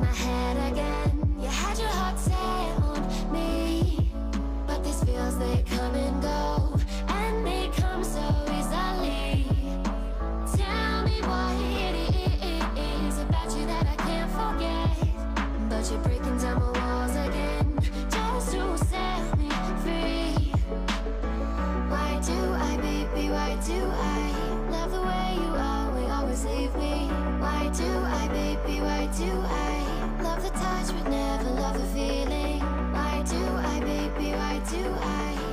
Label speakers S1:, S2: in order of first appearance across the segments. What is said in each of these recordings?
S1: my head again. You had your heart set on me, but these feels they come and go, and they come so easily. Tell me what it is about you that I can't forget, but you're breaking down my walls again just to set me free. Why do I, baby? Why do I love the way you are? We always leave me. Why do I, baby? Why do I love the touch but never love the feeling? Why do I, baby? Why do I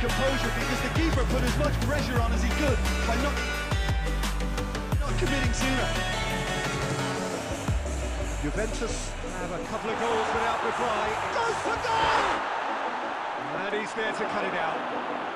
S2: composure because the keeper put as much pressure on as he could by not not committing sooner.
S3: Juventus have a couple of goals without reply. Goes for goal! And he's there to cut it out.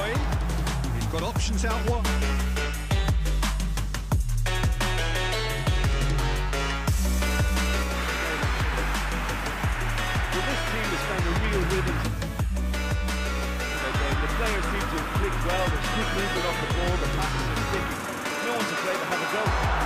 S3: Bruyne. He's got options out one.
S4: Well, this team has found a real rhythm. game. The players seem to clicked well. There's good movement off the ball. The passes are sticky. No one's afraid to have a go.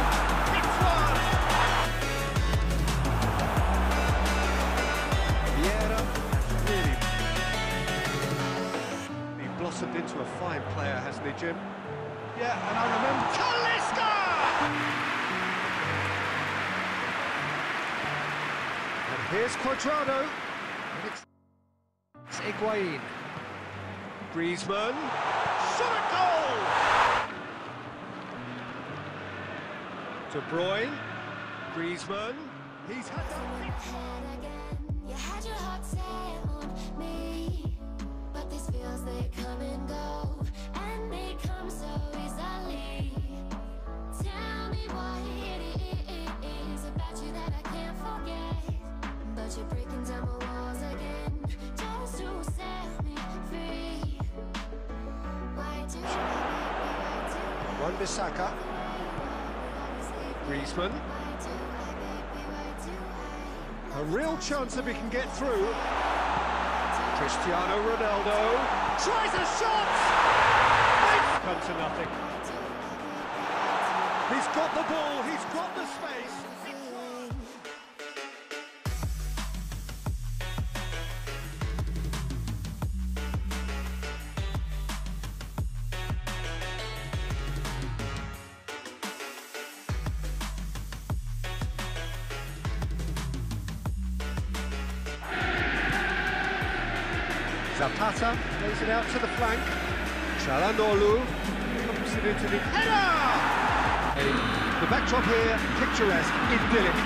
S3: Fine player, hasn't he, Jim?
S2: Yeah, and I remember
S3: Talisca! And here's Cuadrado. It's, Higuain. Griezmann. Shot at goal! De Bruyne. Griezmann. He's had that.
S1: But you're breaking down my walls again just to set me free. Why do I, baby? Why do I?
S3: Wan Bissaka.
S1: always leave me?
S3: Griezmann.
S1: Why do I, baby? Why do I?
S3: A real chance if he can get through. Cristiano Ronaldo tries a shot. It's come to nothing. He's got the ball. He's got the space. Zapata lays it out to the flank. Calhanoglu comes it into the header! The backdrop here, picturesque, idyllic.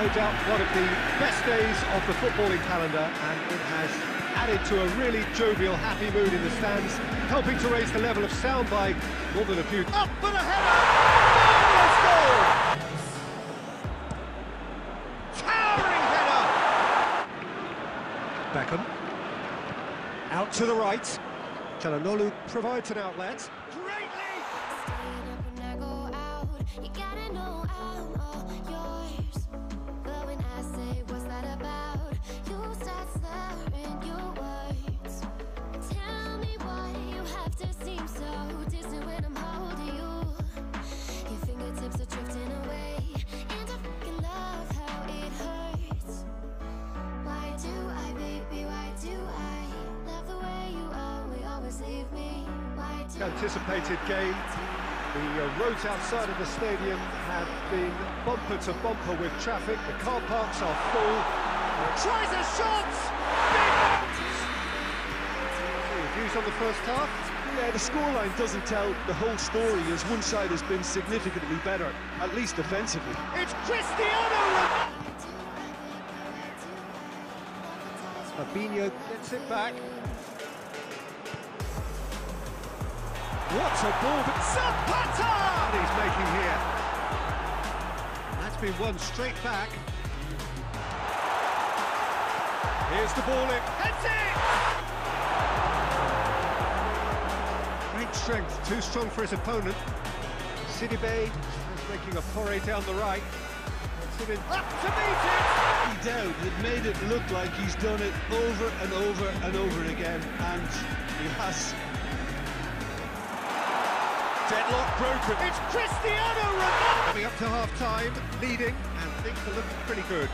S3: no doubt one of the best days of the footballing calendar, and it has added to a really jovial, happy mood in the stands, helping to raise the level of sound by more than a few...
S2: Up for the header!
S3: To the right. Calhanoglu provides an outlet. Anticipated game. The uh, roads outside of the stadium have been bumper to bumper with traffic. The car parks are full.
S2: Tries a shot!
S3: Views on the first half?
S2: Yeah, the scoreline doesn't tell the whole story as one side has been significantly better, at least defensively. It's Cristiano Ronaldo!
S3: Fabinho gets it back. What a ball that
S2: Zapata!
S3: he's making here. That's been won straight back. Here's the ball in.
S2: That's it!
S3: Great strength, too strong for his opponent. Sidibe is making a foray down the right. Puts it in.
S2: Up to meet it! He down. It made it look like he's done it over and over and over again, and he has.
S3: Deadlock broken.
S2: It's Cristiano Ronaldo!
S3: Coming up to half time, leading, and things are looking pretty good.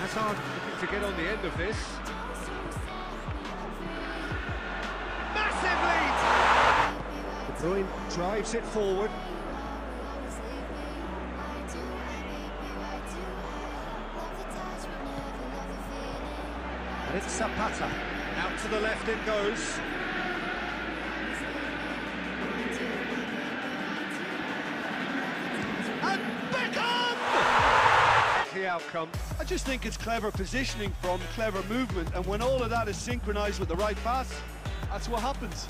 S3: Hazard looking to get on the end of this.
S2: Massive lead!
S3: De Bruyne drives it forward. And it's Zapata. Out to the left it goes. Outcome.
S2: I just think it's clever positioning from clever movement, and when all of that is synchronized with the right pass, that's what happens.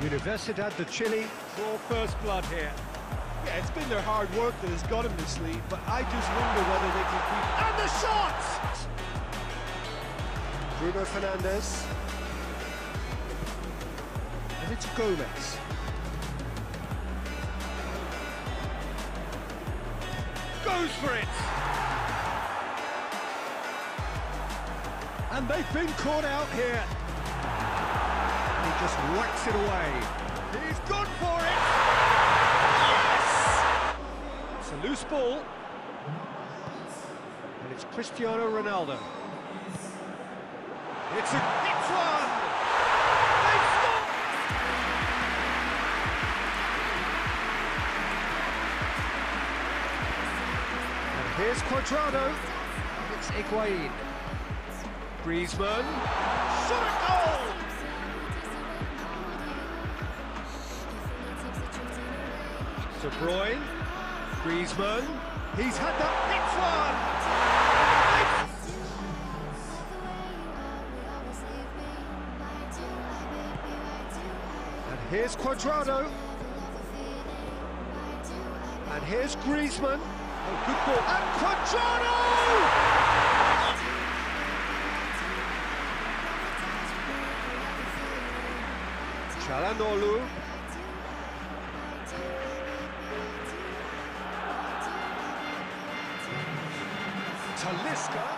S3: Universidad de Chile draw first blood here.
S2: Yeah, it's been their hard work that has got them this lead, but I just wonder whether they can keep. And the shot!
S3: Bruno Fernandes. And it's Gomez. Goes for it! And they've been caught out here. He just whacks it away.
S2: He's gone for it! Yes!
S3: It's a loose ball. And it's Cristiano Ronaldo. It's a
S2: It's one!
S3: Here's Cuadrado. It's Higuain. Griezmann.
S2: Shot a goal!
S3: De Bruyne. Griezmann. He's had that.
S2: It's one!
S3: And here's Cuadrado. And here's Griezmann. Oh, good ball.
S2: And Cuadrado!
S3: Calhanoglu. Talisca.